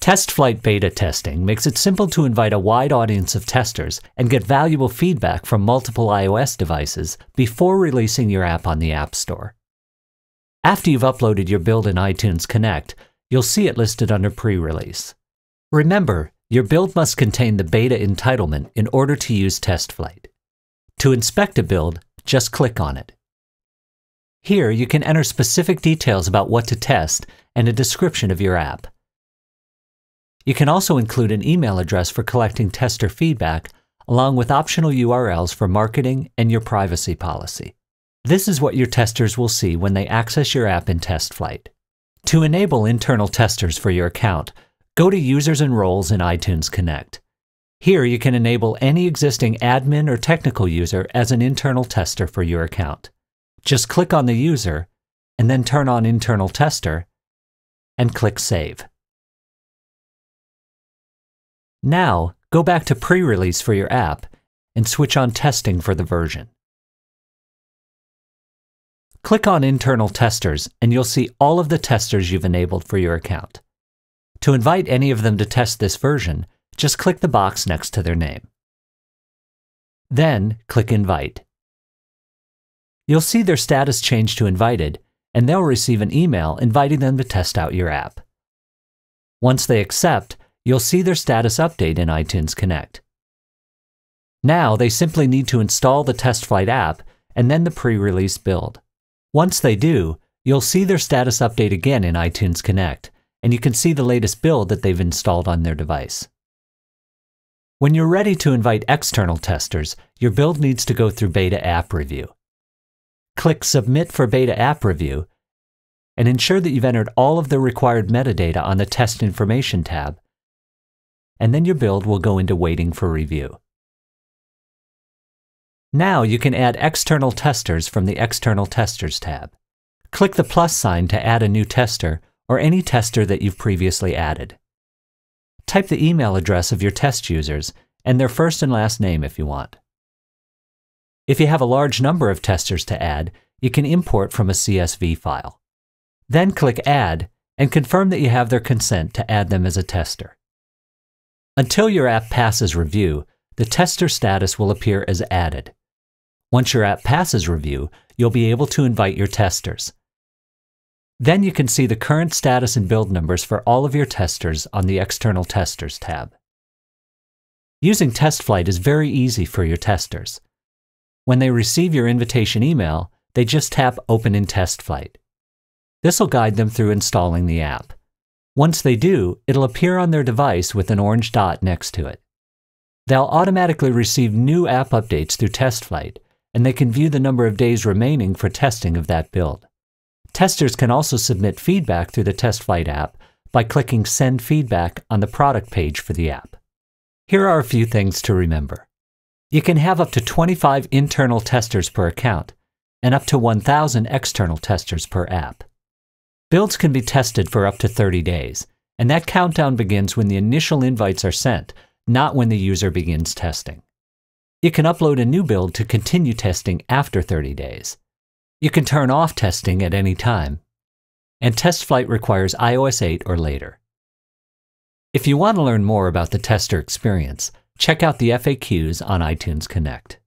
TestFlight beta testing makes it simple to invite a wide audience of testers and get valuable feedback from multiple iOS devices before releasing your app on the App Store. After you've uploaded your build in iTunes Connect, you'll see it listed under pre-release. Remember, your build must contain the beta entitlement in order to use TestFlight. To inspect a build, just click on it. Here, you can enter specific details about what to test and a description of your app. You can also include an email address for collecting tester feedback, along with optional URLs for marketing and your privacy policy. This is what your testers will see when they access your app in TestFlight. To enable internal testers for your account, go to Users and Roles in iTunes Connect. Here you can enable any existing admin or technical user as an internal tester for your account. Just click on the user, and then turn on Internal Tester, and click Save. Now, go back to pre-release for your app and switch on testing for the version. Click on Internal Testers and you'll see all of the testers you've enabled for your account. To invite any of them to test this version, just click the box next to their name. Then, click Invite. You'll see their status change to invited, and they'll receive an email inviting them to test out your app. Once they accept, you'll see their status update in iTunes Connect. Now they simply need to install the TestFlight app and then the pre-release build. Once they do, you'll see their status update again in iTunes Connect, and you can see the latest build that they've installed on their device. When you're ready to invite external testers, your build needs to go through Beta App Review. Click Submit for Beta App Review and ensure that you've entered all of the required metadata on the Test Information tab and then your build will go into waiting for review. Now you can add external testers from the External Testers tab. Click the plus sign to add a new tester or any tester that you've previously added. Type the email address of your test users and their first and last name if you want. If you have a large number of testers to add, you can import from a CSV file. Then click Add and confirm that you have their consent to add them as a tester. Until your app passes review, the tester status will appear as added. Once your app passes review, you'll be able to invite your testers. Then you can see the current status and build numbers for all of your testers on the External Testers tab. Using TestFlight is very easy for your testers. When they receive your invitation email, they just tap Open in TestFlight. This will guide them through installing the app. Once they do, it'll appear on their device with an orange dot next to it. They'll automatically receive new app updates through TestFlight, and they can view the number of days remaining for testing of that build. Testers can also submit feedback through the TestFlight app by clicking Send Feedback on the product page for the app. Here are a few things to remember. You can have up to 25 internal testers per account and up to 1,000 external testers per app. Builds can be tested for up to 30 days, and that countdown begins when the initial invites are sent, not when the user begins testing. You can upload a new build to continue testing after 30 days. You can turn off testing at any time. And TestFlight requires iOS 8 or later. If you want to learn more about the tester experience, check out the FAQs on iTunes Connect.